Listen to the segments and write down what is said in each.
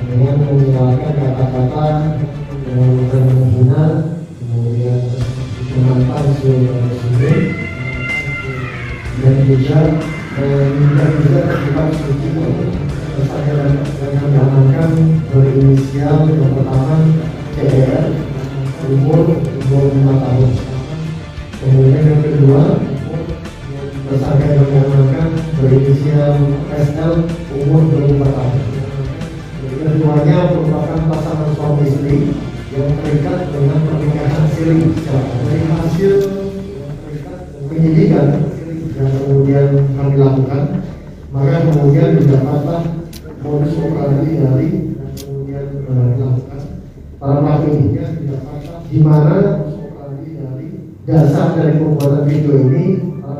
dengan mengeluarkan kata-kata yang menghina kemudian menantang seluruh tersebut dan juga meminta juga terlibat suci tersangka dan mengamankan berinisial yang pertama CR umur 25 tahun. Kemudian yang kedua tersangka yang mengamankan berinisial SL umur 24 tahun penyidikan yang kemudian kami lakukan maka kemudian didapatlah modus operandi dari yang kemudian eh, dilakukan para pelaku ini di mana dasar dari pembuatan video ini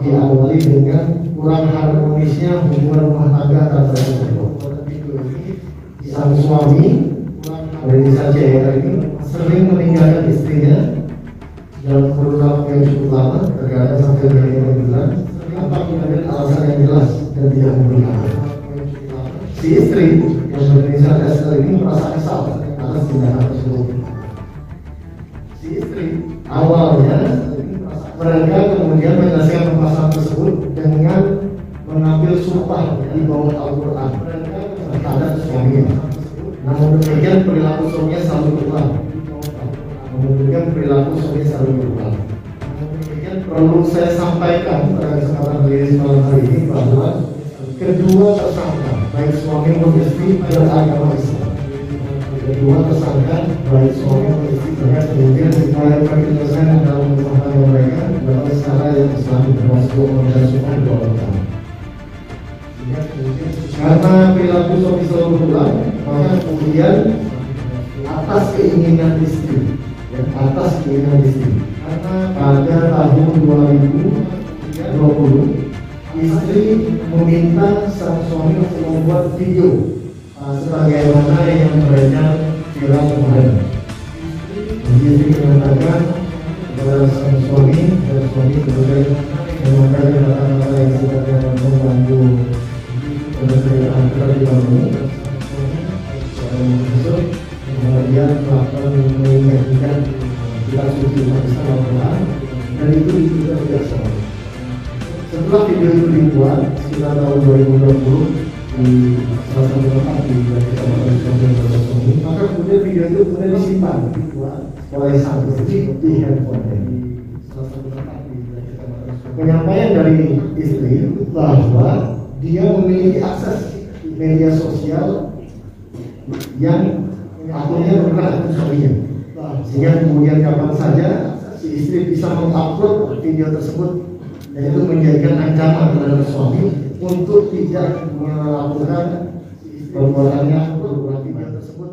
diawali dengan kurang harmonisnya hubungan rumah tangga antara kedua sang suami berinisial JR ini sering meninggalkan istrinya dalam waktu yang cukup lama terkadang sampai berlima bulan tanpa kemudian alasan yang jelas dan tidak memberitahu si istri yang berinisial SL ini merasa kesal atas tindakan tersebut si istri awalnya mereka kemudian menyelesaikan permasalahan tersebut dengan mengambil sumpah di bawah Al-Quran terhadap suaminya. Namun demikian perilaku suaminya selalu berulang. Demikian perilaku suaminya selalu. Namun demikian perlu saya sampaikan pada kesempatan rilis malam hari ini bahwa kedua tersangka baik suami maupun istri beragama Islam. Kedua tersangka baik suami maupun istri beragama kemudian dilakukan penyelesaian dalam rumah tangga mereka melalui cara yang Islam termasuk organisasi doa karena perilaku suami selalu berulang maka kemudian atas keinginan istri dan atas keinginan istri karena pada tahun 2020 istri meminta sang suami untuk membuat video uh, sebagaimana yang beredar viral kemarin. Jadi istri mengatakan kepada sang suami dan suami kemudian memakai kata-kata yang sifatnya mengganggu penyelesaian kita dibangun masuk kemudian melakukan mengingatkan kita suci Islam Al-Quran dan itu juga tidak salah. Setelah video itu dibuat sekitar tahun 2020 di salah satu tempat di Kecamatan Sumber Sumber maka kemudian video itu kemudian disimpan oleh handphone satu tempat di Sumber penyampaian dari istri bahwa dia memiliki akses media sosial yang akunnya pernah suaminya sehingga kemudian kapan saja si istri bisa mengupload video tersebut dan itu menjadikan ancaman terhadap suami untuk tidak melakukan perbuatannya perbuatan video tersebut.